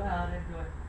Där, då. Vänta.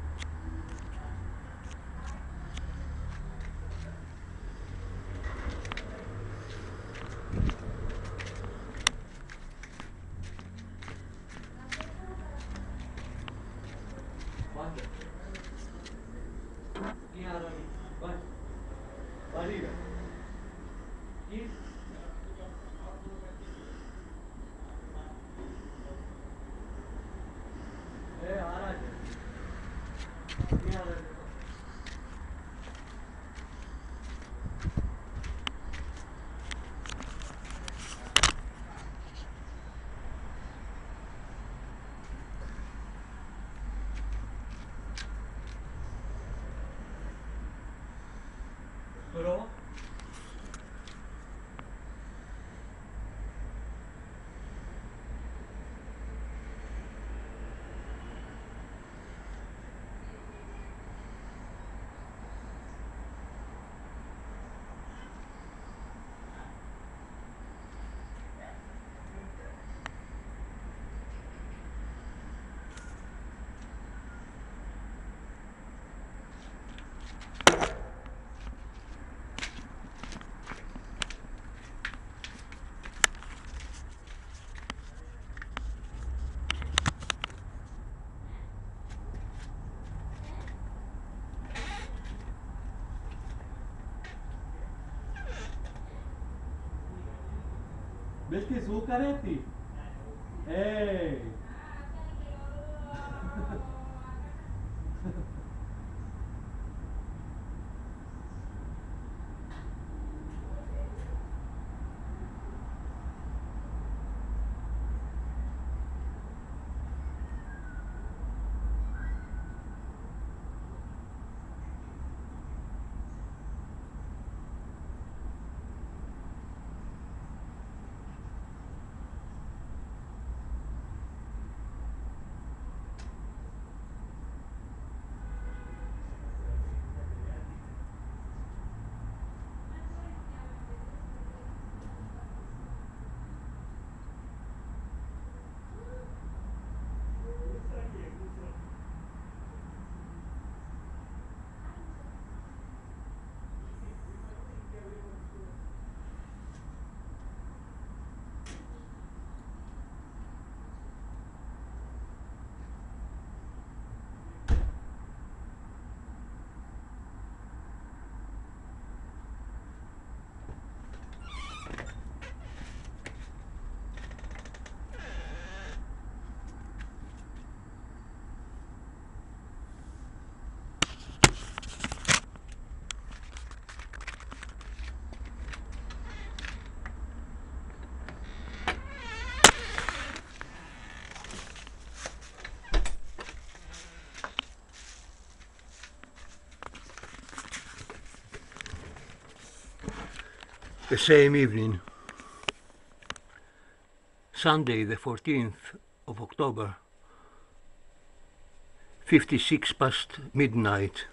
Beste zuk areti. Ei. The same evening, Sunday, the 14th of October, 56 past midnight,